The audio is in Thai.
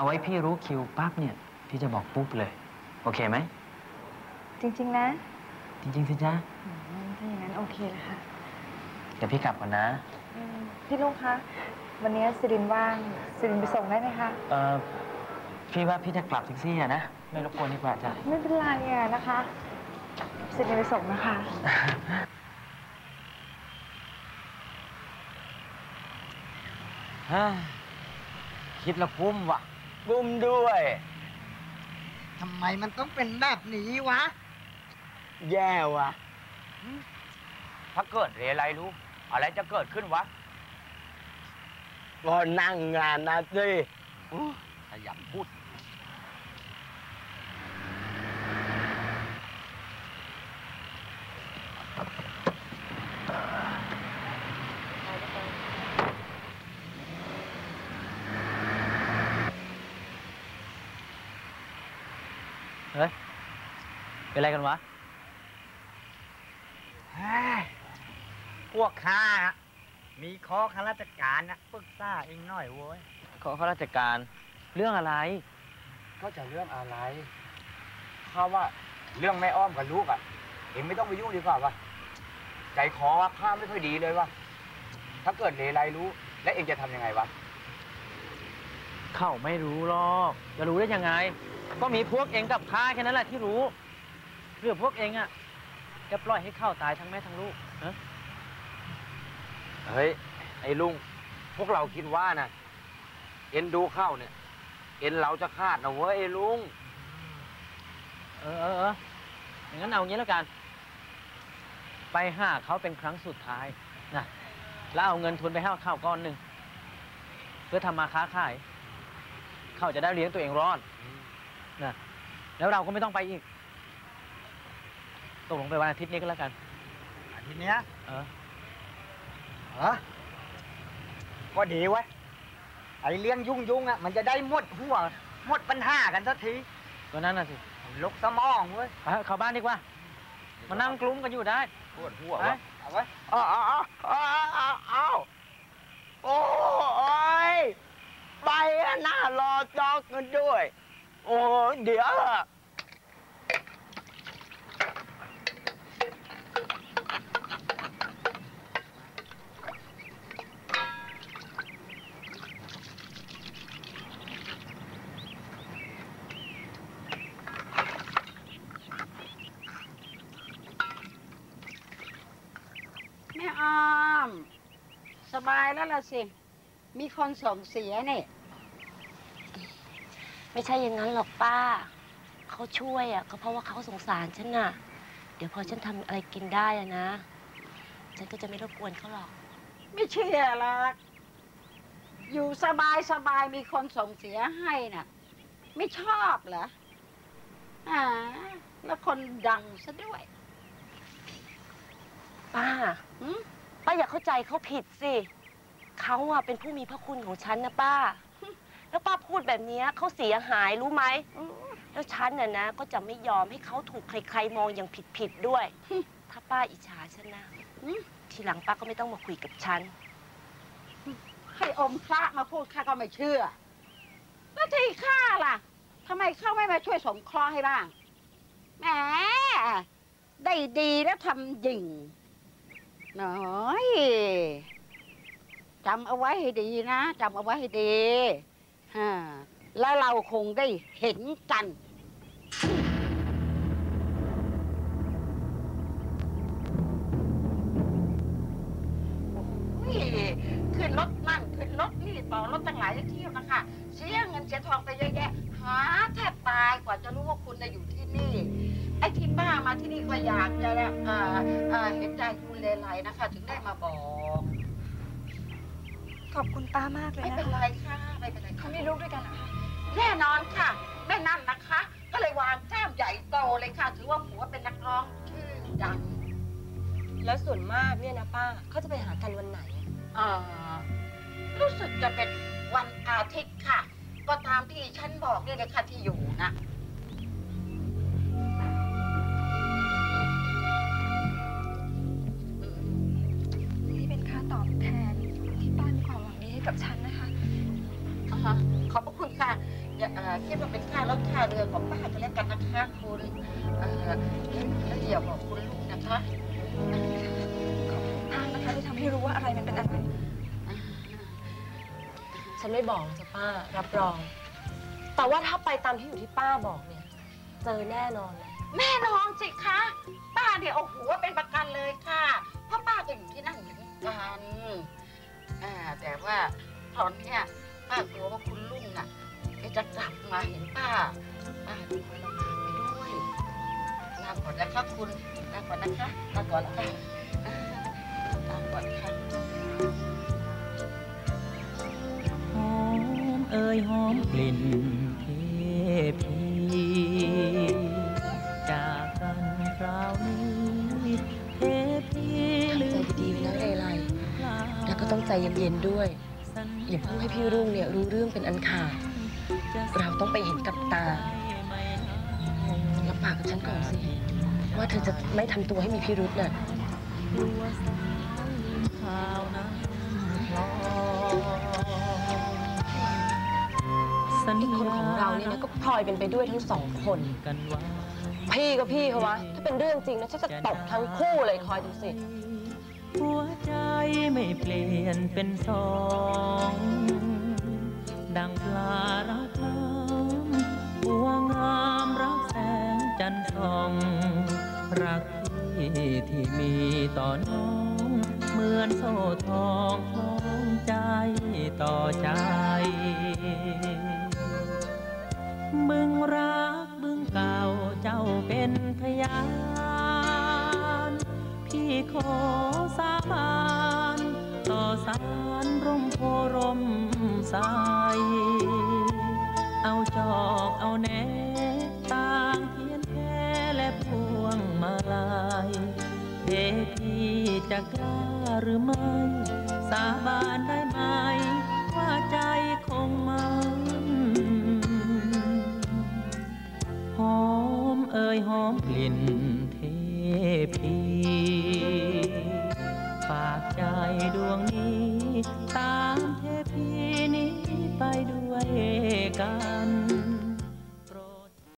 เอาไว้พี่รู้คิวปั๊บเนี่ย พี่จะบอกปุ๊บเลย โอเคไหม จริง ๆ นะ จริง ๆ สิจ๊ะอืมถ้าอย่างนั้นโอเคเลยค่ะ เดี๋ยวพี่กลับก่อนนะอืมพี่ลุงคะ วันนี้สิรินว่างสิรินไปส่งได้ไหมคะ เออพี่ว่าพี่จะกลับแท็กซี่อะนะ ไม่รบกวนดีกว่าจ้ะ ไม่เป็นไรอะนะคะสิรินไปส่งนะคะฮ่าคิดและคุ้มว่ะ คุ้มด้วยทำไมมันต้องเป็นแบบนี้วะ แย่ว่ะถ้าเกิดเรอะไรรู้ อะไรจะเกิดขึ้นวะก็นั่งงานนะสิอู้ขยันพูด เฮ้ย เป็นอะไรกันวะเฮ้ยพวกข้าอะมีข้อข้าราชการนะปรึกษาเองหน่อยเว้ย ขอข้าราชการ เรื่องอะไร ก็จะเรื่องอะไรข้าว่าเรื่องแม่อ้อมกับลูกอะ เองไม่ต้องไปยุ่งดีกว่าวะใจคอว่าข้าไม่ค่อยดีเลยวะถ้าเกิดเรไรรู้ แล้วเองจะทำยังไงวะ เขาไม่รู้หรอก จะรู้ได้ยังไง ก็มีพวกเองกับข้าแค่นั้นแหละที่รู้ เรื่องพวกเองอะจะปล่อยให้เข้าตายทั้งแม่ทั้งลูกฮะเฮ้ย ไอ้ลุง พวกเราคิดว่านะเอ็นดูเข้าเนี่ย เอ็นเราจะขาดนะเว้ยไอ้ลุง เออเออเอออย่างนั้นเอางี้แล้วกัน ไปหาเขาเป็นครั้งสุดท้ายนะแล้วเอาเงินทุนไปให้เขาก้อนหนึ่งเพื่อทำมาค้าขาย เขาจะได้เลี้ยงตัวเองรอด นะแล้วเราก็ไม่ต้องไปอีกตกลงไปวันอาทิตย์นี้ก็แล้วกัน อาทีเนี้ยเออเหรอก็ดีเว้ยไอ้เรื่องยุ่งยุ่งๆอะมันจะได้หมดหัวหมดปัญหากันสักทีก็นั่นน่ะสิลกสมองเว้ยไปเถอะเข้าบ้านดีกว่ามานั่งกลุ้มกันอยู่ได้ปวดหัวไปวะเอาไว้อ้าวอ้าวอ้าวอ้าวอ้าวโอ้ยไปอะหน้ารอจอกกันด้วยโอ้ยเดี๋ยวแม่ออม สบายแล้วล่ะสิ มีคนส่งเสียเนี่ย ไม่ใช่อย่างนั้นหรอกป้า เขาช่วยอะก็เพราะว่าเขาสงสารฉันน่ะ เดี๋ยวพอฉันทำอะไรกินได้อะนะ ฉันก็จะไม่รบกวนเขาหรอก ไม่เชื่อหรอกอยู่สบายสบายมีคนส่งเสียให้น่ะ ไม่ชอบเหรออ่าแล้วคนดังซะด้วยป้า หืม ป้าอย่าเข้าใจเขาผิดสิ เขาอะเป็นผู้มีพระคุณของฉันนะป้า แล้วป้าพูดแบบเนี้ยเขาเสียหายรู้ไหมแล้วฉันน่ะนะ ก็จะไม่ยอมให้เขาถูกใครๆ มองอย่างผิดๆด้วย ถ้าป้าอิจฉาฉันนะหืมทีหลังป้าก็ไม่ต้องมาคุยกับฉันให้อมพระมาพูดข้าก็ไม่เชื่อ แล้วที่ข้าล่ะทำไมเข้าไม่มาช่วยสงเคราะห์ให้บ้างแหมได้ดีแล้วทำหยิ่งน้อยจำเอาไว้ให้ดีนะจำเอาไว้ให้ดีฮะ แล้วเราคงได้เห็นกันอุ้ยขึ้นรถนั่นขึ้นรถนี่ต่อรถตั้งหลายเที่ยวนะคะ เสียเงินเสียทองไปเยอะแยะ หาแทบตายกว่าจะรู้ว่าคุณน่ะอยู่ที่นี่ ไอ้ที่ป้ามาที่นี่ก็อยากจะเอ่อเอ่อเห็นใจคุณเลไลนะคะ ถึงได้มาบอก ขอบคุณป้ามากเลยไม่นะเป็นไรค่ะ ไม่เป็นไร แน่นอนค่ะแม่นั่นนะคะ ก็เลยวางแก้มใหญ่โตเลยค่ะ ถือว่าผัวเป็นนักร้องชื่อดังแล้วส่วนมากเนี่ยนะป้าเขาจะไปหากันวันไหนเอ่อรู้สึกจะเป็นวันอาทิตย์ค่ะ ก็ตามที่ฉันบอกนี่เลยค่ะที่อยู่นะนี่เป็นค่าตอบแทนที่ป้ามีความหวังดีให้กับฉันนะคะ อ่าฮะขอบพระคุณค่ะอย่าเอ่อ คิดว่าเป็นค่ารถค่าเรือของป้าก็แล้วกันนะคะคุณเอ่อแล้วแล้วอย่าบอกคุณลุงนะคะทางนะคะที่ทำให้รู้ว่าอะไรมันเป็นอะไร ฉันไม่บอกหรอกจ้ะป้ารับรอง แต่ว่าถ้าไปตามที่อยู่ที่ป้าบอกเนี่ย เจอแน่นอนเลยแน่นอนสิคะป้าเนี่ยเอาหัวเป็นประกันเลยค่ะเพราะป้าก็อยู่ที่นั่นเหมือนกันอ่าแต่ว่าตอนเนี้ยป้ากลัวว่าคุณลุงน่ะแก จะกลับมาเห็นป้าป้าจะคอยลำบากไปด้วยลาก่อนนะคะคุณลาก่อนนะคะลาก่อนนะคะอ่าลาก่อนค่ะหอมเอ่ยหอมกลิ่นเทพีจากกันคราวนี้เทพีทำใจดีๆไว้นะเรไลแล้วก็ต้องใจเย็นๆด้วยอย่าเพิ่งให้พี่รุ่งเนี่ยรู้เรื่องเป็นอันขาด เราต้องไปเห็นกับตารับปากกับฉันก่อนสิ ว่าเธอจะไม่ทำตัวให้มีพิรุษน่ะข่าวน้ำคลองสัญไอ้ญาคนของเราเนี่ยนะก็พลอยเป็นไปด้วยทั้งสองคนกันว่าพี่ก็พี่เขาวะ ถ้าเป็นเรื่องจริงนะฉันจะตบทั้งคู่เลยคอยดูสิ หัวใจไม่เปลี่ยนเป็นสอง ดังปลารัก จันทร์อง รักที่ที่มีต่อน้อง เหมือนโซ่ทองคล้องใจต่อใจ บึงรักบึงเก่าเจ้าเป็นพยาน พี่ขอสาบานต่อสารร่มโพร่มใสเอาจอกเอาแน จะกล้าหรือไม่ สาบานได้ไหม ว่าใจคงมันหอมเอ่ยหอมกลิ่นเทพีฝากใจดวงนี้ตา